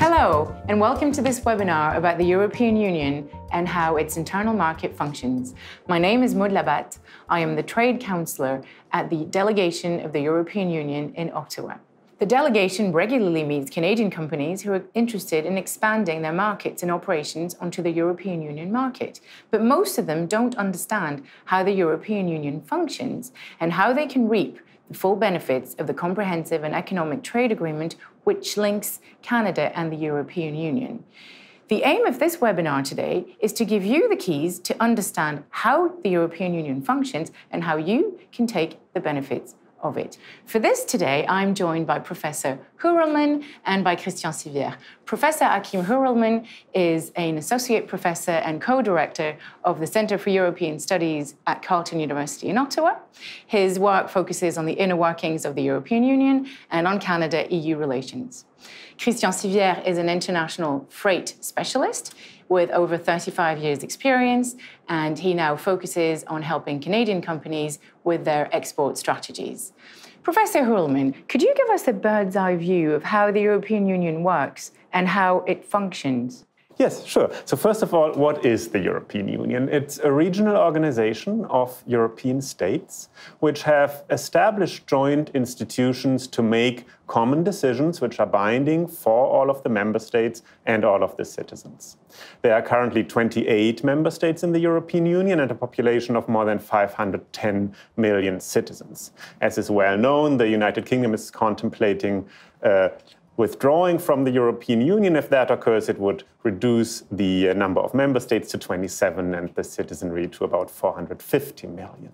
Hello, and welcome to this webinar about the European Union and how its internal market functions. My name is Maud Labatte. I am the Trade Councillor at the Delegation of the European Union in Ottawa. The delegation regularly meets Canadian companies who are interested in expanding their markets and operations onto the European Union market. But most of them don't understand how the European Union functions and how they can reap the full benefits of the Comprehensive and Economic Trade Agreement, which links Canada and the European Union. The aim of this webinar today is to give you the keys to understand how the European Union functions and how you can take the benefits of it. For this today, I'm joined by Professor Hurrelmann and by Christian Sivière. Professor Achim Hurrelmann is an associate professor and co-director of the Center for European Studies at Carleton University in Ottawa. His work focuses on the inner workings of the European Union and on Canada-EU relations. Christian Sivière is an international freight specialist with over 35 years' experience, and he now focuses on helping Canadian companies with their export strategies. Professor Hurrelmann, could you give us a bird's eye view of how the European Union works and how it functions? Yes, sure. So, first of all, what is the European Union? It's a regional organization of European states which have established joint institutions to make common decisions which are binding for all of the member states and all of the citizens. There are currently 28 member states in the European Union and a population of more than 510 million citizens. As is well known, the United Kingdom is contemplating uh, withdrawing from the European Union. If that occurs, it would reduce the uh, number of member states to 27 and the citizenry to about 450 million.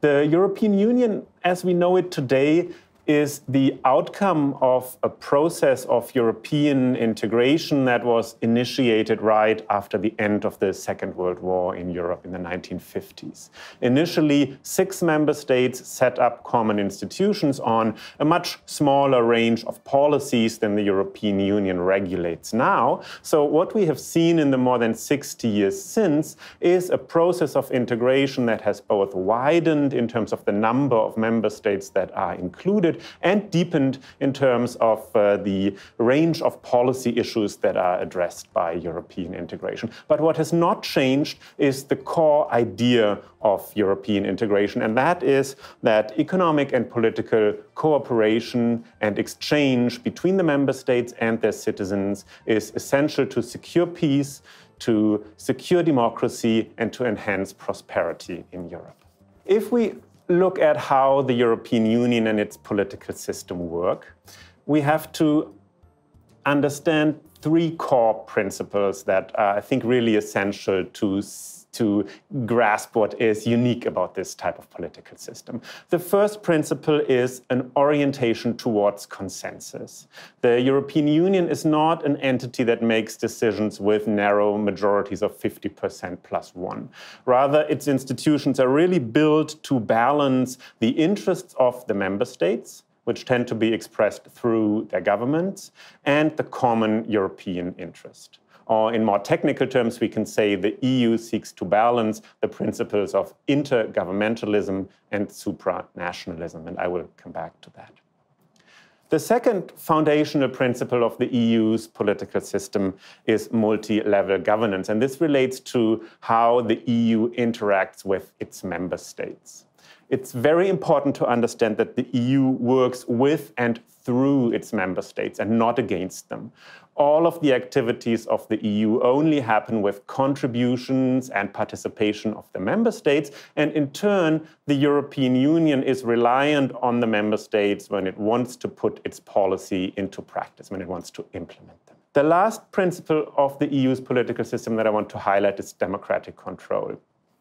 The European Union, as we know it today, is the outcome of a process of European integration that was initiated right after the end of the Second World War in Europe in the 1950s. Initially, six member states set up common institutions on a much smaller range of policies than the European Union regulates now. So, what we have seen in the more than 60 years since is a process of integration that has both widened in terms of the number of member states that are included and deepened in terms of uh, the range of policy issues that are addressed by European integration. But what has not changed is the core idea of European integration, and that is that economic and political cooperation and exchange between the member states and their citizens is essential to secure peace, to secure democracy, and to enhance prosperity in Europe. If we look at how the European Union and its political system work, we have to understand three core principles that are, I think, really essential to to grasp what is unique about this type of political system. The first principle is an orientation towards consensus. The European Union is not an entity that makes decisions with narrow majorities of 50% plus one. Rather, its institutions are really built to balance the interests of the member states which tend to be expressed through their governments, and the common European interest. Or in more technical terms, we can say the EU seeks to balance the principles of intergovernmentalism and supranationalism, and I will come back to that. The second foundational principle of the EU's political system is multi level governance, and this relates to how the EU interacts with its member states it's very important to understand that the EU works with and through its member states and not against them. All of the activities of the EU only happen with contributions and participation of the member states. And in turn, the European Union is reliant on the member states when it wants to put its policy into practice, when it wants to implement them. The last principle of the EU's political system that I want to highlight is democratic control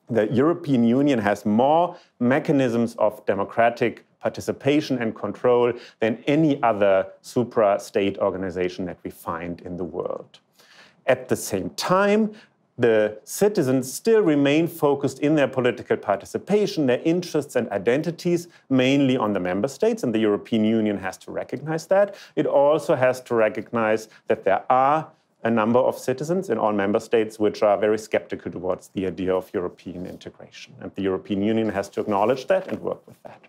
the European Union has more mechanisms of democratic participation and control than any other supra state organization that we find in the world. At the same time, the citizens still remain focused in their political participation, their interests and identities, mainly on the member states, and the European Union has to recognize that. It also has to recognize that there are a number of citizens in all member states which are very skeptical towards the idea of European integration. And the European Union has to acknowledge that and work with that.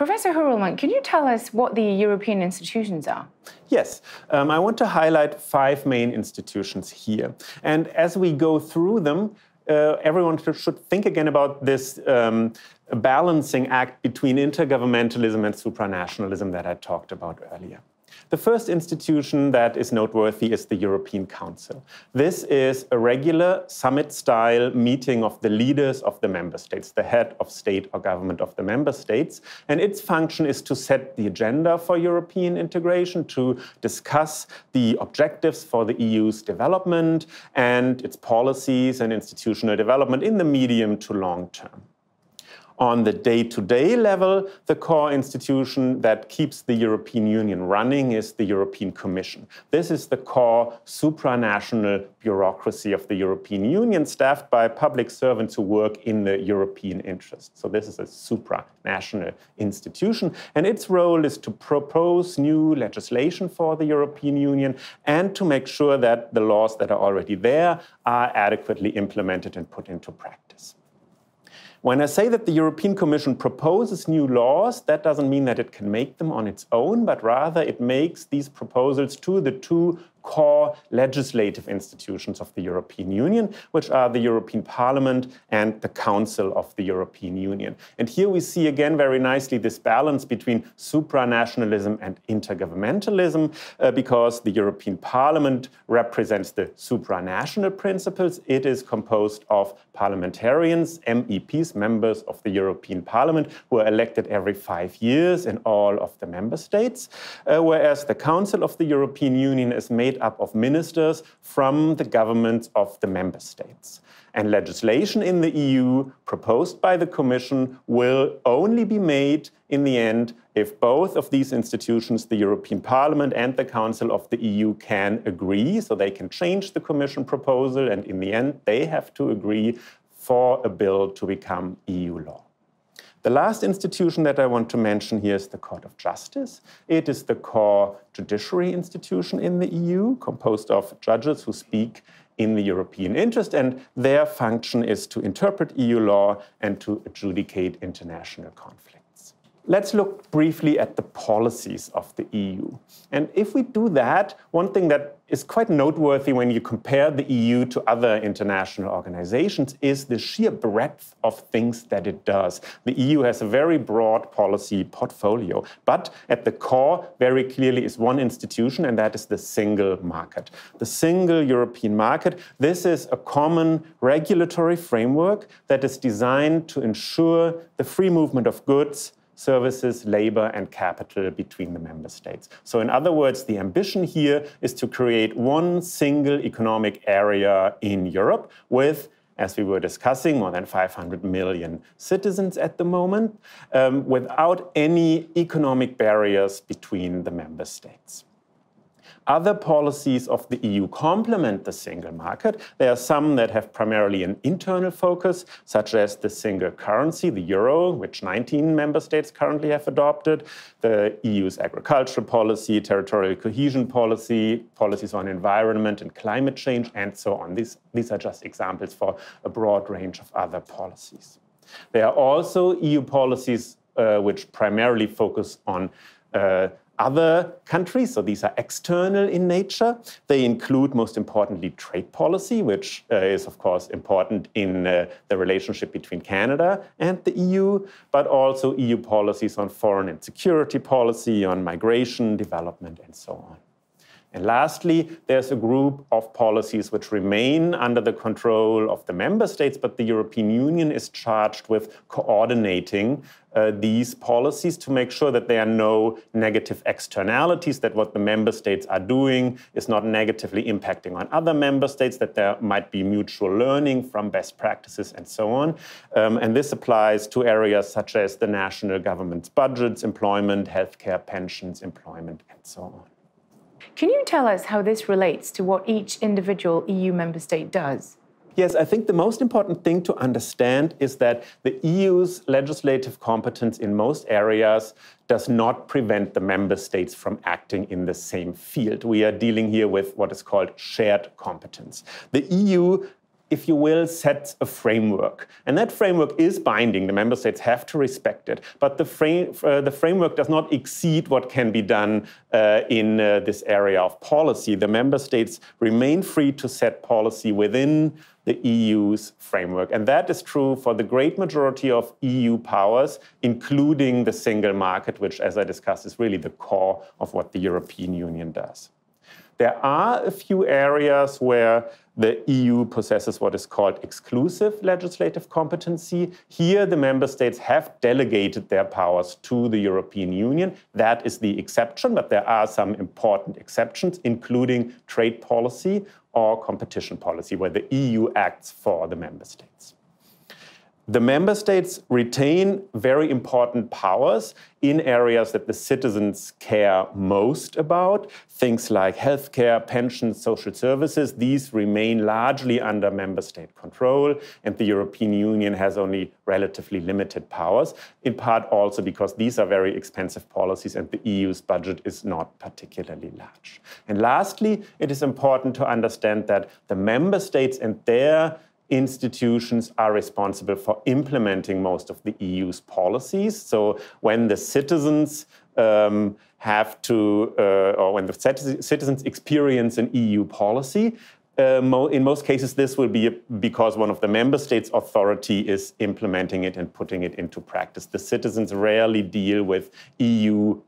Professor Hurrelmann, can you tell us what the European institutions are? Yes, um, I want to highlight five main institutions here. And as we go through them, uh, everyone should think again about this um, balancing act between intergovernmentalism and supranationalism that I talked about earlier. The first institution that is noteworthy is the European Council. This is a regular summit style meeting of the leaders of the member states, the head of state or government of the member states. And its function is to set the agenda for European integration, to discuss the objectives for the EU's development and its policies and institutional development in the medium to long term. On the day-to-day level, the core institution that keeps the European Union running is the European Commission. This is the core supranational bureaucracy of the European Union, staffed by public servants who work in the European interest. So this is a supranational institution, and its role is to propose new legislation for the European Union and to make sure that the laws that are already there are adequately implemented and put into practice. When I say that the European Commission proposes new laws, that doesn't mean that it can make them on its own, but rather it makes these proposals to the two core legislative institutions of the European Union, which are the European Parliament and the Council of the European Union. And here we see again very nicely this balance between supranationalism and intergovernmentalism, uh, because the European Parliament represents the supranational principles. It is composed of parliamentarians, MEPs, members of the European Parliament, who are elected every five years in all of the member states, uh, whereas the Council of the European Union is made made up of ministers from the governments of the member states. And legislation in the EU proposed by the Commission will only be made in the end if both of these institutions, the European Parliament and the Council of the EU, can agree. So they can change the Commission proposal, and in the end, they have to agree for a bill to become EU law. The last institution that I want to mention here is the Court of Justice. It is the core judiciary institution in the EU, composed of judges who speak in the European interest, and their function is to interpret EU law and to adjudicate international conflicts. Let's look briefly at the policies of the EU. And if we do that, one thing that is quite noteworthy when you compare the EU to other international organizations is the sheer breadth of things that it does. The EU has a very broad policy portfolio, but at the core, very clearly, is one institution, and that is the single market. The single European market. This is a common regulatory framework that is designed to ensure the free movement of goods services, labor, and capital between the member states. So, in other words, the ambition here is to create one single economic area in Europe with as we were discussing, more than 500 million citizens at the moment, um, without any economic barriers between the member states. Other policies of the EU complement the single market. There are some that have primarily an internal focus, such as the single currency, the euro, which 19 member states currently have adopted, the EU's agricultural policy, territorial cohesion policy, policies on environment and climate change, and so on. These, these are just examples for a broad range of other policies. There are also EU policies uh, which primarily focus on uh, other countries, so these are external in nature. They include, most importantly, trade policy, which uh, is, of course, important in uh, the relationship between Canada and the EU, but also EU policies on foreign and security policy, on migration, development, and so on. And lastly, there's a group of policies which remain under the control of the member states, but the European Union is charged with coordinating uh, these policies to make sure that there are no negative externalities, that what the member states are doing is not negatively impacting on other member states, that there might be mutual learning from best practices and so on. Um, and this applies to areas such as the national government's budgets, employment, healthcare, pensions, employment, and so on. Can you tell us how this relates to what each individual EU member state does? Yes, I think the most important thing to understand is that the EU's legislative competence in most areas does not prevent the member states from acting in the same field. We are dealing here with what is called shared competence. The EU if you will, sets a framework. And that framework is binding. The member states have to respect it. But the, frame, uh, the framework does not exceed what can be done uh, in uh, this area of policy. The member states remain free to set policy within the EU's framework. And that is true for the great majority of EU powers, including the single market, which, as I discussed, is really the core of what the European Union does. There are a few areas where the EU possesses what is called exclusive legislative competency. Here, the member states have delegated their powers to the European Union. That is the exception, but there are some important exceptions, including trade policy or competition policy, where the EU acts for the member states. The member states retain very important powers in areas that the citizens care most about. Things like healthcare, pensions, social services, these remain largely under member state control, and the European Union has only relatively limited powers, in part also because these are very expensive policies and the EU's budget is not particularly large. And lastly, it is important to understand that the member states and their institutions are responsible for implementing most of the EU's policies. So when the citizens um, have to, uh, or when the citizens experience an EU policy, uh, mo in most cases, this will be because one of the member states' authority is implementing it and putting it into practice. The citizens rarely deal with EU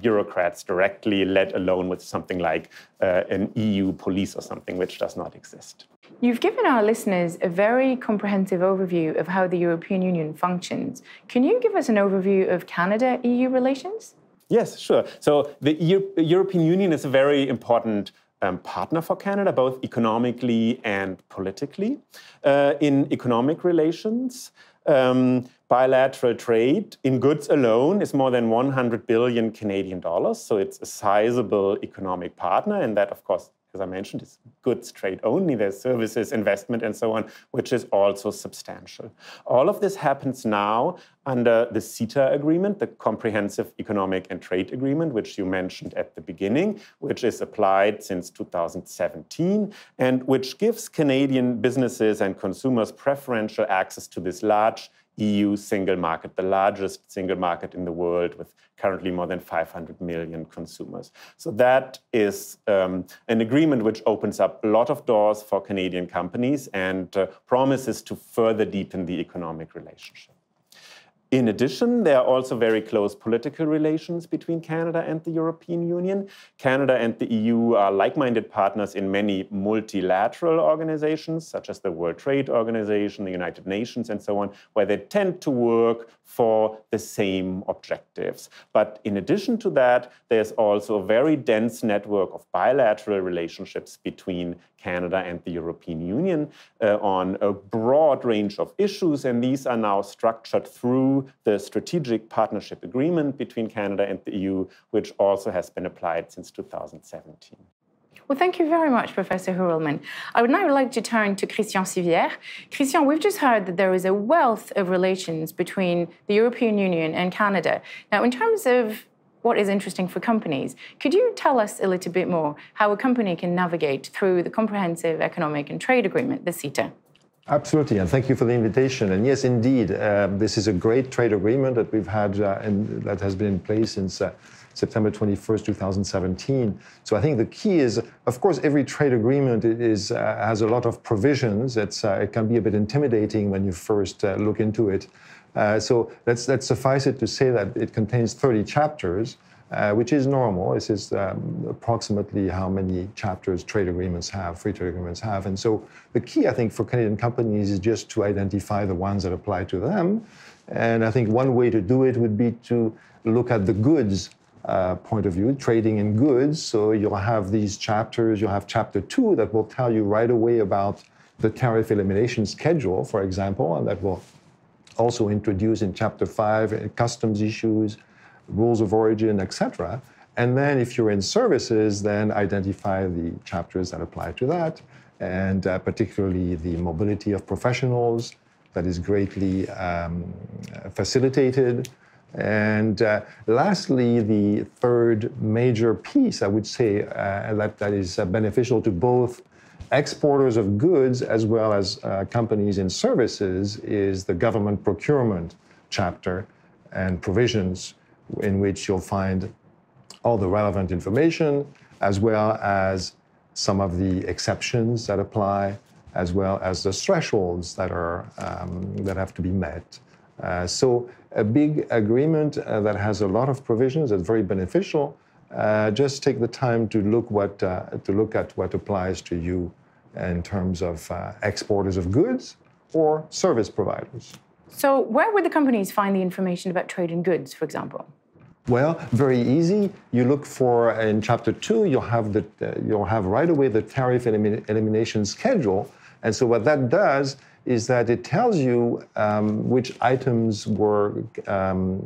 bureaucrats directly, let alone with something like uh, an EU police or something, which does not exist. You've given our listeners a very comprehensive overview of how the European Union functions. Can you give us an overview of Canada EU relations? Yes, sure. So the European Union is a very important um, partner for Canada, both economically and politically. Uh, in economic relations, um, bilateral trade in goods alone is more than 100 billion Canadian dollars. So it's a sizable economic partner, and that, of course, as I mentioned, is goods trade only. There's services, investment, and so on, which is also substantial. All of this happens now under the CETA agreement, the Comprehensive Economic and Trade Agreement, which you mentioned at the beginning, which is applied since 2017 and which gives Canadian businesses and consumers preferential access to this large EU single market, the largest single market in the world with currently more than 500 million consumers. So that is um, an agreement which opens up a lot of doors for Canadian companies and uh, promises to further deepen the economic relationship. In addition, there are also very close political relations between Canada and the European Union. Canada and the EU are like minded partners in many multilateral organizations, such as the World Trade Organization, the United Nations, and so on, where they tend to work for the same objectives. But in addition to that, there's also a very dense network of bilateral relationships between Canada and the European Union uh, on a broad range of issues, and these are now structured through the Strategic Partnership Agreement between Canada and the EU, which also has been applied since 2017. Well, thank you very much, Professor Hurrelmann. I would now like to turn to Christian Sivière. Christian, we've just heard that there is a wealth of relations between the European Union and Canada. Now, in terms of what is interesting for companies. Could you tell us a little bit more how a company can navigate through the Comprehensive Economic and Trade Agreement, the CETA? Absolutely, and thank you for the invitation. And yes, indeed, um, this is a great trade agreement that we've had uh, and that has been in place since uh, September 21st, 2017. So I think the key is, of course, every trade agreement is, uh, has a lot of provisions. Uh, it can be a bit intimidating when you first uh, look into it. So let's, let's suffice it to say that it contains 30 chapters, uh, which is normal. This is um, approximately how many chapters trade agreements have, free trade agreements have. And so the key, I think, for Canadian companies is just to identify the ones that apply to them. And I think one way to do it would be to look at the goods uh, point of view, trading in goods. So you'll have these chapters, you'll have chapter two that will tell you right away about the tariff elimination schedule, for example, and that will also introduce in Chapter 5 uh, customs issues, rules of origin, etc. And then if you're in services, then identify the chapters that apply to that, and uh, particularly the mobility of professionals that is greatly um, facilitated. And uh, lastly, the third major piece, I would say, uh, that, that is uh, beneficial to both exporters of goods as well as uh, companies in services is the government procurement chapter and provisions in which you'll find all the relevant information as well as some of the exceptions that apply as well as the thresholds that are um, that have to be met. Uh, so a big agreement uh, that has a lot of provisions that's very beneficial. Uh, just take the time to look what uh, to look at what applies to you in terms of uh, exporters of goods or service providers. So where would the companies find the information about trade in goods, for example? Well, very easy. You look for in chapter two. You'll have the uh, you'll have right away the tariff elimin elimination schedule, and so what that does is that it tells you um, which items were um,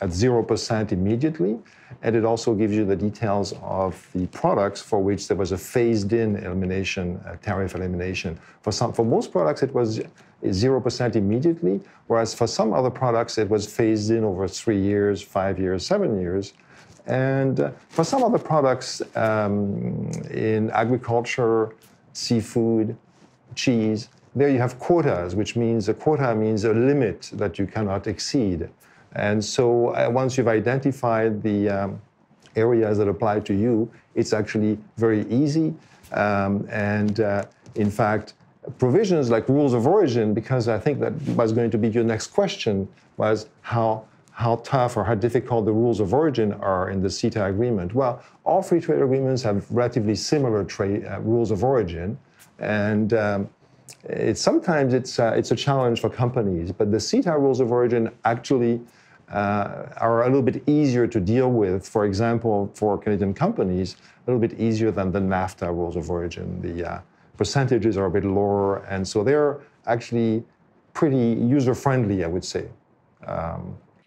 at 0% immediately, and it also gives you the details of the products for which there was a phased-in elimination, tariff elimination. For, some, for most products, it was 0% immediately, whereas for some other products, it was phased in over three years, five years, seven years. And uh, for some other products um, in agriculture, seafood, cheese, there you have quotas, which means a quota means a limit that you cannot exceed. And so uh, once you've identified the um, areas that apply to you, it's actually very easy. Um, and uh, in fact, provisions like rules of origin, because I think that was going to be your next question, was how how tough or how difficult the rules of origin are in the CETA agreement. Well, all free trade agreements have relatively similar trade, uh, rules of origin, and um, it's sometimes it's uh, it's a challenge for companies. But the CETA rules of origin actually uh, are a little bit easier to deal with. For example, for Canadian companies, a little bit easier than the NAFTA rules of origin. The uh, percentages are a bit lower, and so they're actually pretty user friendly, I would say. Um,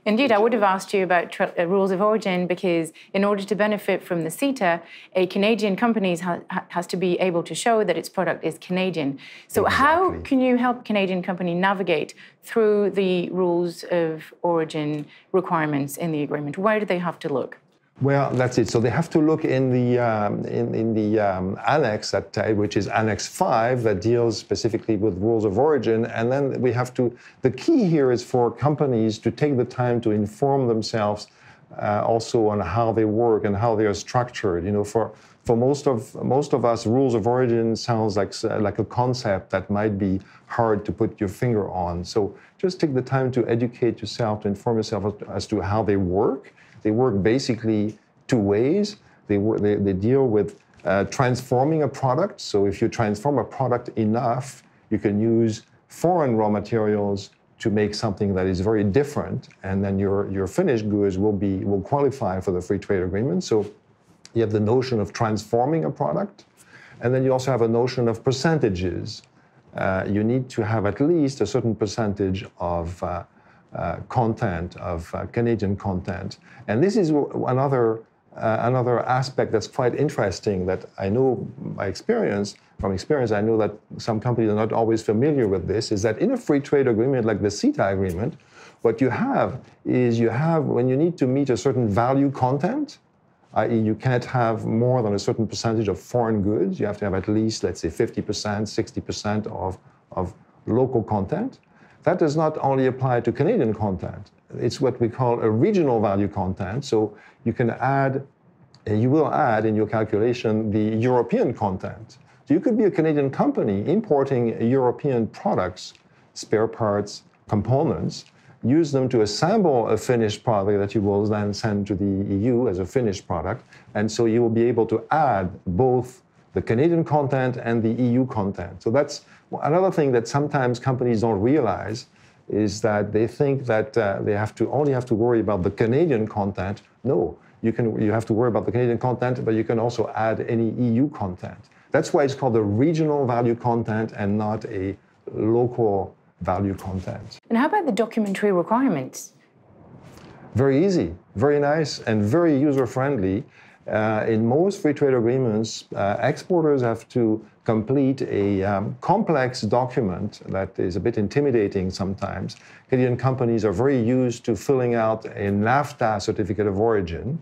Indeed, I would have asked you about uh, rules of origin because, in order to benefit from the CETA, a Canadian company ha has to be able to show that its product is Canadian. So, exactly. how can you help Canadian company navigate through the rules of origin requirements in the agreement? Where do they have to look? Well, that's it. So they have to look in the um, in, in the um, annex that uh, which is Annex Five that deals specifically with rules of origin, and then we have to. The key here is for companies to take the time to inform themselves uh, also on how they work and how they are structured. You know, for for most of most of us, rules of origin sounds like like a concept that might be hard to put your finger on. So just take the time to educate yourself, to inform yourself as to how they work they work basically two ways. They, work, they, they deal with uh, transforming a product. So if you transform a product enough, you can use foreign raw materials to make something that is very different, and then your, your finished goods will be will qualify for the free trade agreement. So you have the notion of transforming a product, and then you also have a notion of percentages. Uh, you need to have at least a certain percentage of uh, content, of uh, Canadian content. And this is another, uh, another aspect that's quite interesting that I know by experience, from experience, I know that some companies are not always familiar with this, is that in a free trade agreement like the CETA agreement, what you have is you have, when you need to meet a certain value content, i.e., you can't have more than a certain percentage of foreign goods. You have to have at least, let's say, 50%, 60% of, of local content. That does not only apply to Canadian content. It's what we call a regional value content. So you can add, uh, you will add in your calculation the European content. So you could be a Canadian company importing European products, spare parts, components, use them to assemble a finished product that you will then send to the EU as a finished product. And so you will be able to add both the Canadian content and the EU content. So that's another thing that sometimes companies don't realize is that they think that uh, they have to only have to worry about the Canadian content. No, you can you have to worry about the Canadian content, but you can also add any EU content. That's why it's called a regional value content and not a local value content. And how about the documentary requirements? Very easy, very nice, and very user friendly. Uh, in most free trade agreements, uh, exporters have to complete a um, complex document that is a bit intimidating sometimes. Canadian companies are very used to filling out a NAFTA certificate of origin,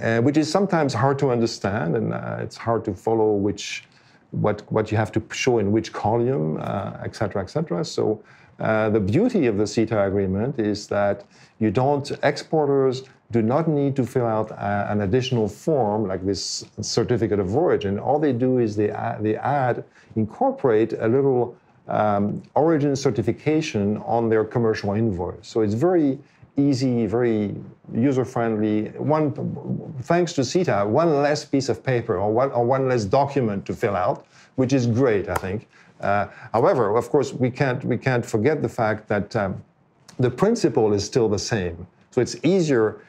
uh, which is sometimes hard to understand and uh, it's hard to follow which what, what you have to show in which column, et cetera, et cetera. So uh, the beauty of the CETA agreement is that you don't, exporters do not need to fill out a, an additional form like this certificate of origin. All they do is they add, they add incorporate a little um, origin certification on their commercial invoice. So it's very easy, very user-friendly. One, thanks to CETA, one less piece of paper or one, or one less document to fill out, which is great, I think. Uh, however, of course, we can't, we can't forget the fact that um, the principle is still the same. So it's easier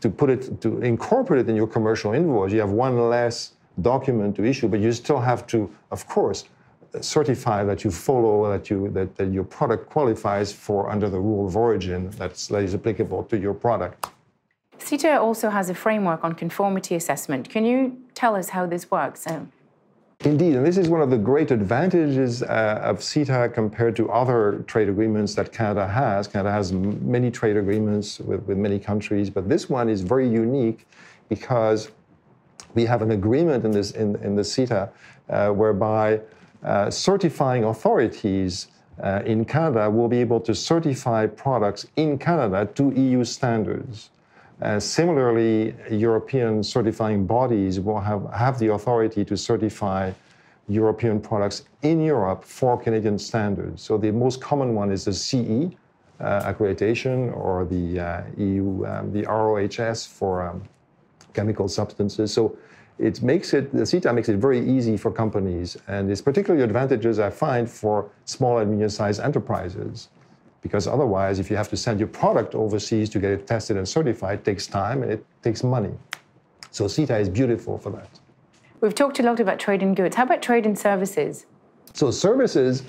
to put it, to incorporate it in your commercial invoice. You have one less document to issue, but you still have to, of course, certify that you follow, that, you, that, that your product qualifies for under the rule of origin that's, that is applicable to your product. CETA also has a framework on conformity assessment. Can you tell us how this works? Um, Indeed, and this is one of the great advantages uh, of CETA compared to other trade agreements that Canada has. Canada has many trade agreements with, with many countries, but this one is very unique because we have an agreement in, this, in, in the CETA uh, whereby uh, certifying authorities uh, in Canada will be able to certify products in Canada to EU standards. Uh, similarly, European certifying bodies will have, have the authority to certify European products in Europe for Canadian standards. So the most common one is the CE uh, accreditation or the uh, EU, um, the ROHS for um, chemical substances. So it makes it, the CETA makes it very easy for companies, and it's particularly advantages I find for small and medium-sized enterprises because otherwise, if you have to send your product overseas to get it tested and certified, it takes time and it takes money. So CETA is beautiful for that. We've talked a lot about trade in goods. How about trade in services? So services,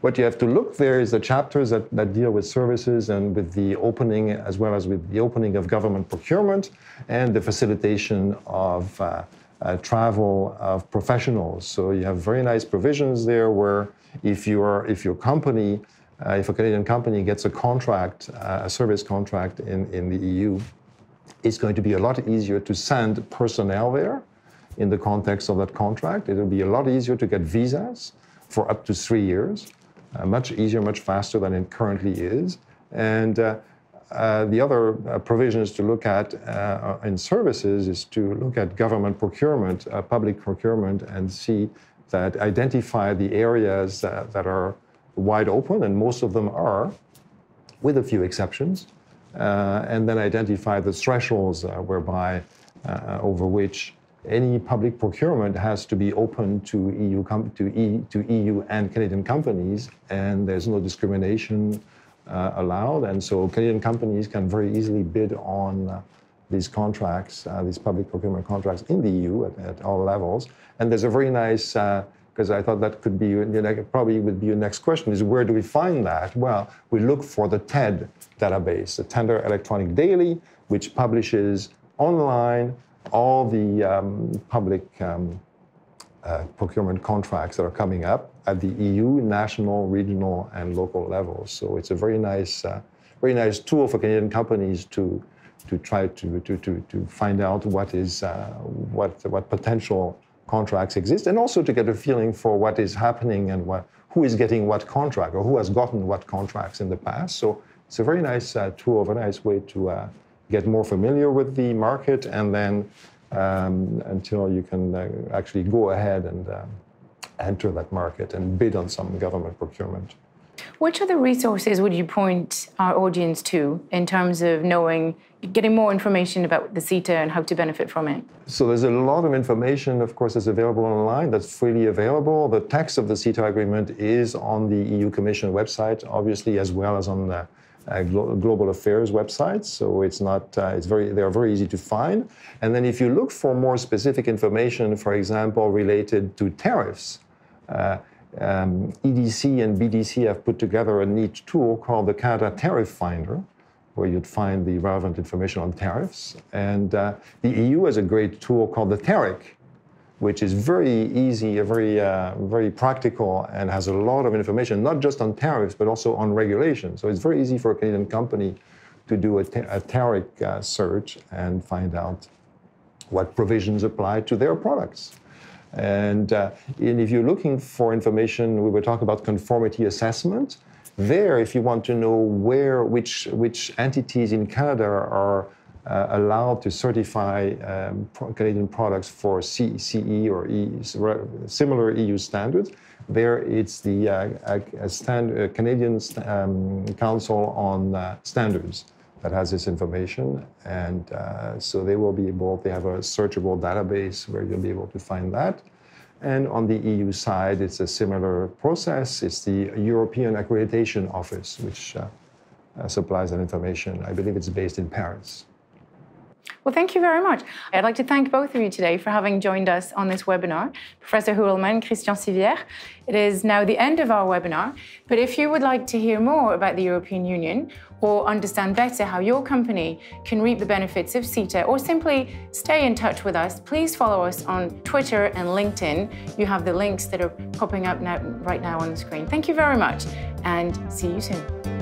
what you have to look there is the chapters that, that deal with services and with the opening, as well as with the opening of government procurement and the facilitation of uh, uh, travel of professionals. So you have very nice provisions there where if, you are, if your company uh, if a Canadian company gets a contract, uh, a service contract in, in the EU, it's going to be a lot easier to send personnel there in the context of that contract. It'll be a lot easier to get visas for up to three years, uh, much easier, much faster than it currently is. And uh, uh, the other uh, provisions to look at in services is to look at government procurement, public procurement, and see that identify the areas that are wide open, and most of them are, with a few exceptions, uh, and then identify the thresholds uh, whereby uh, over which any public procurement has to be open to EU, to, e, to EU and Canadian companies, and there's no discrimination uh, allowed. And so Canadian companies can very easily bid on uh, these contracts, uh, these public procurement contracts in the EU at, at, all levels. And there's a very nice because I thought that could be probably would be your next question is where do we find that? Well, we look for the TED database, the Tender Electronic Daily, which publishes online all the um, public um, uh, procurement contracts that are coming up at the EU, national, regional, and local levels. So it's a very nice, uh, very nice tool for Canadian companies to to try to to to, to find out what is uh, what what potential contracts exist, and also to get a feeling for what is happening and what, who is getting what contract or who has gotten what contracts in the past. So it's a very nice uh, tool, of a nice way to uh, get more familiar with the market, and then um, until you can uh, actually go ahead and um, enter that market and bid on some government procurement. Which other resources would you point our audience to in terms of knowing, getting more information about the CETA and how to benefit from it? So there's a lot of information, of course, that's available online, that's freely available. The text of the CETA agreement is on the EU Commission website, obviously, as well as on the uh, global affairs websites. So it's not, uh, it's very, they are very easy to find. And then if you look for more specific information, for example, related to tariffs, uh, um, EDC and BDC have put together a neat tool called the Canada Tariff Finder, where you'd find the relevant information on tariffs. And uh, the EU has a great tool called the TARIC, which is very easy, very, uh, very practical, and has a lot of information, not just on tariffs, but also on regulation. So it's very easy for a Canadian company to do a, a TARIC uh, search and find out what provisions apply to their products. And, uh, and if you're looking for information, we were talking about conformity assessment. There, if you want to know where, which, which entities in Canada are uh, allowed to certify um, Canadian products for CE or e, similar EU standards, there it's the uh, stand, Canadian um, Council on uh, Standards that has this information. And uh, so they will be able, they have a searchable database where you'll be able to find that. And on the EU side, it's a similar process. It's the European Accreditation Office, which uh, uh, supplies that information. I believe it's based in Paris. Well, thank you very much. I'd like to thank both of you today for having joined us on this webinar, Professor Heuvelman, Christian Sivière. It is now the end of our webinar, but if you would like to hear more about the European Union or understand better how your company can reap the benefits of CETA or simply stay in touch with us, please follow us on Twitter and LinkedIn. You have the links that are popping up now, right now on the screen. Thank you very much and see you soon.